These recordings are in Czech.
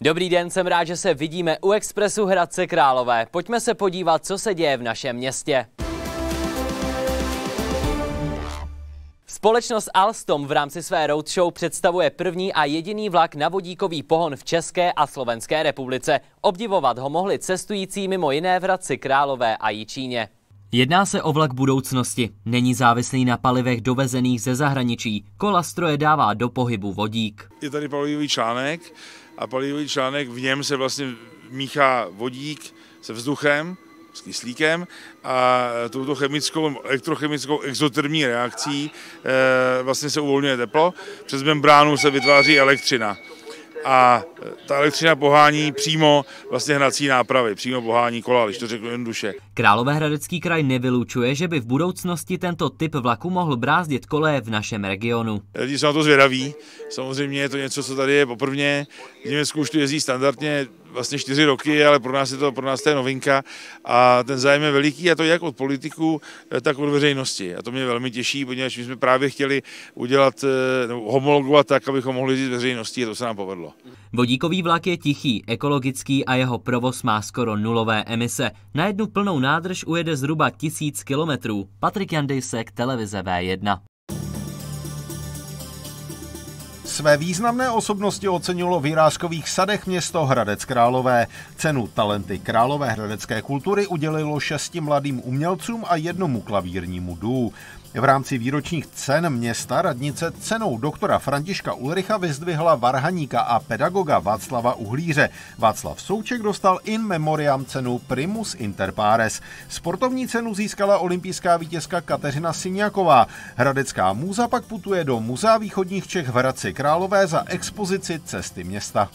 Dobrý den, jsem rád, že se vidíme u Expressu Hradce Králové. Pojďme se podívat, co se děje v našem městě. Společnost Alstom v rámci své roadshow představuje první a jediný vlak na vodíkový pohon v České a Slovenské republice. Obdivovat ho mohli cestující mimo jiné v Hradci Králové a Jičíně. Jedná se o vlak budoucnosti. Není závislý na palivech dovezených ze zahraničí. Kola stroje dává do pohybu vodík. Je tady palivový článek a palivový článek v něm se vlastně míchá vodík se vzduchem, s kyslíkem a touto chemickou, elektrochemickou exotermní reakcí e, vlastně se uvolňuje teplo. Přes membránu se vytváří elektřina a ta elektřina pohání přímo vlastně hnací nápravy, přímo pohání kola, když to řeknu jednoduše. Královéhradecký kraj nevylučuje, že by v budoucnosti tento typ vlaku mohl brázdit koleje v našem regionu. Lidi jsou na to zvědaví, samozřejmě je to něco, co tady je poprvé. V Německu už tu jezdí standardně vlastně čtyři roky, ale pro nás je to, pro nás to je novinka a ten zájem je veliký a to jak od politiků, eh, tak od veřejnosti. A to mě velmi těší, protože my jsme právě chtěli udělat, nebo homologovat tak, abychom mohli říct veřejnosti a to se nám povedlo. Vodíkový vlak je tichý, ekologický a jeho provoz má skoro nulové emise. Na jednu plnou nádrž ujede zhruba tisíc kilometrů. Patrik Jandejsek, televize V1. Své významné osobnosti ocenilo v Jiráškových sadech město Hradec Králové. Cenu talenty králové hradecké kultury udělilo šesti mladým umělcům a jednomu klavírnímu dů. V rámci výročních cen města radnice cenou doktora Františka Ulricha vyzdvihla varhaníka a pedagoga Václava Uhlíře. Václav Souček dostal in memoriam cenu Primus Inter pares. Sportovní cenu získala olympijská vítězka Kateřina Syniaková. Hradecká můza pak putuje do Muzea východních Čech v Hradci Králové za expozici Cesty města.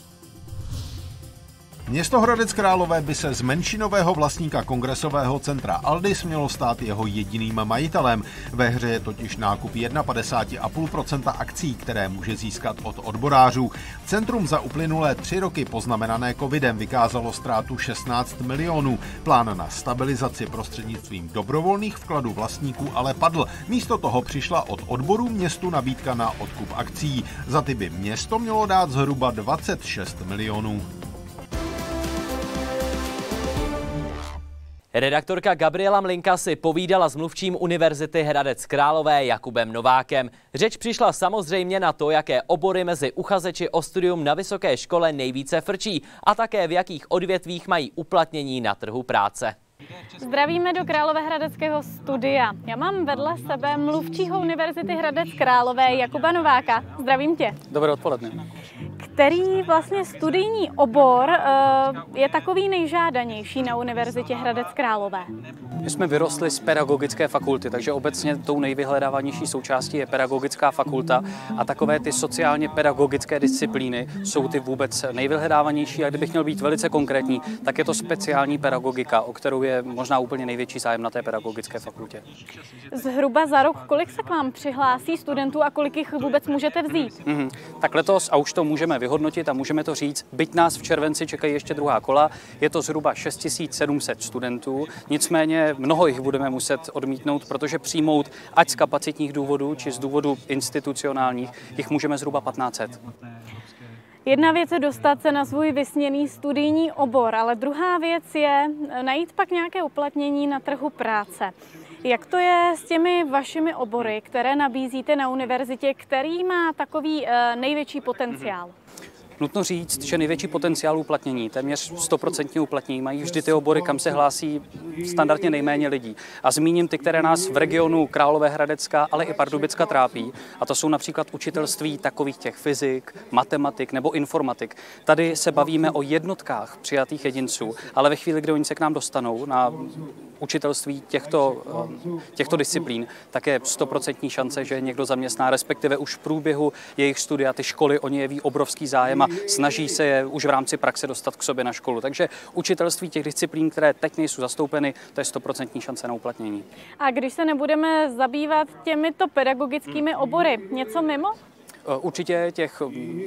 Město Hradec Králové by se z menšinového vlastníka kongresového centra Aldis mělo stát jeho jediným majitelem. Ve hře je totiž nákup 51,5% akcí, které může získat od odborářů. Centrum za uplynulé tři roky poznamenané covidem vykázalo ztrátu 16 milionů. Plán na stabilizaci prostřednictvím dobrovolných vkladů vlastníků ale padl. Místo toho přišla od odborů městu nabídka na odkup akcí. Za ty by město mělo dát zhruba 26 milionů. Redaktorka Gabriela Mlinka si povídala s mluvčím Univerzity Hradec Králové Jakubem Novákem. Řeč přišla samozřejmě na to, jaké obory mezi uchazeči o studium na vysoké škole nejvíce frčí a také v jakých odvětvích mají uplatnění na trhu práce. Zdravíme do Královéhradeckého studia. Já mám vedle sebe mluvčího Univerzity Hradec Králové Jakuba Nováka. Zdravím tě. Dobré odpoledne. Který vlastně studijní obor eh, je takový nejžádanější na Univerzitě Hradec Králové? My jsme vyrostli z pedagogické fakulty, takže obecně tou nejvyhledávanější součástí je pedagogická fakulta a takové ty sociálně pedagogické disciplíny jsou ty vůbec nejvyhledávanější a kdybych měl být velice konkrétní, tak je to speciální pedagogika, o kterou je možná úplně největší zájem na té pedagogické fakultě. Zhruba za rok, kolik se k vám přihlásí studentů a kolik jich vůbec můžete vzít? Mm-hmm. Tak letos, a už to můžeme vyhodnotit a můžeme to říct, byť nás v červenci čekají ještě druhá kola, je to zhruba 6700 studentů, nicméně mnoho jich budeme muset odmítnout, protože přijmout ať z kapacitních důvodů, či z důvodů institucionálních, jich můžeme zhruba 1500. Jedna věc je dostat se na svůj vysněný studijní obor, ale druhá věc je najít pak nějaké uplatnění na trhu práce. Jak to je s těmi vašimi obory, které nabízíte na univerzitě, který má takový eh, největší potenciál? Nutno říct, že největší potenciál uplatnění, téměř 100% uplatnění, mají vždy ty obory, kam se hlásí standardně nejméně lidí. A zmíním ty, které nás v regionu Královéhradecka, ale i Pardubicka trápí. A to jsou například učitelství takových těch fyzik, matematik nebo informatik. Tady se bavíme o jednotkách přijatých jedinců, ale ve chvíli, kdy oni se k nám dostanou na učitelství těchto, eh, těchto disciplín, tak je stoprocentní šance, že někdo zaměstná, respektive už v průběhu jejich studia ty školy o ně jeví obrovský zájem a snaží se je už v rámci praxe dostat k sobě na školu. Takže učitelství těch disciplín, které teď nejsou zastoupeny, to je stoprocentní šance na uplatnění. A když se nebudeme zabývat těmito pedagogickými obory, něco mimo? Určitě těch mm,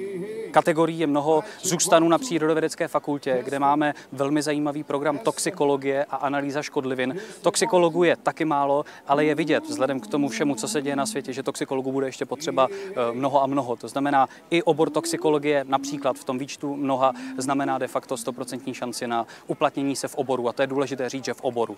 kategorií je mnoho. Zůstanu na Přírodovědecké fakultě, kde máme velmi zajímavý program toxikologie a analýza škodlivin. Toxikologů je taky málo, ale je vidět vzhledem k tomu všemu, co se děje na světě, že toxikologů bude ještě potřeba mnoho a mnoho. To znamená, i obor toxikologie například v tom výčtu mnoha znamená de facto 100% šanci na uplatnění se v oboru. A to je důležité říct, že v oboru.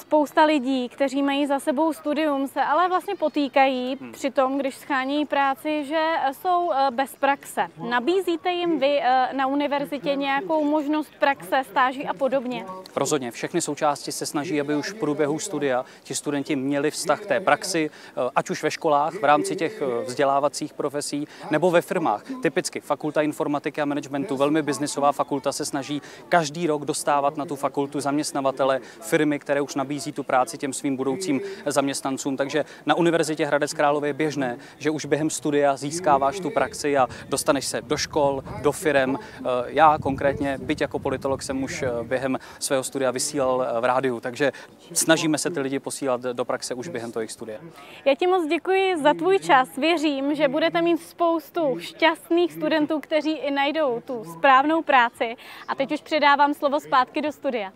Spousta lidí, kteří mají za sebou studium, se ale vlastně potýkají hmm. při tom, když schánějí práci, že jsou eh, bez praxe. Nabízíte jim vy eh, na univerzitě nějakou možnost praxe, stáží a podobně? Rozhodně. Všechny součásti se snaží, aby už v průběhu studia ti studenti měli vztah k té praxi, eh, ať už ve školách, v rámci těch vzdělávacích profesí, nebo ve firmách. Typicky fakulta informatiky a managementu, velmi biznisová fakulta, se snaží každý rok dostávat na tu fakultu zaměstnavatele firmy, které už nabízí tu práci těm svým budoucím zaměstnancům. Takže na Univerzitě Hradec Králové je běžné, že už během studia získáváš tu praxi a dostaneš se do škol, do firem. Eh, já konkrétně, byť jako politolog, jsem už eh, během svého studia vysílal eh, v rádiu, takže snažíme se ty lidi posílat do praxe už během toho jejich studia. Já ti moc děkuji za tvůj čas. Věřím, že budete mít spoustu šťastných studentů, kteří i najdou tu správnou práci. A teď už předávám slovo zpátky do studia.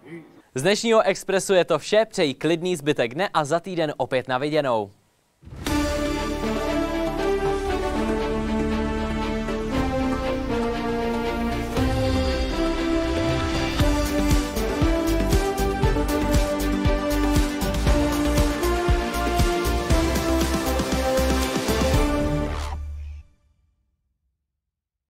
Z dnešního Expressu je to vše, přeji klidný zbytek dne a za týden opět na viděnou.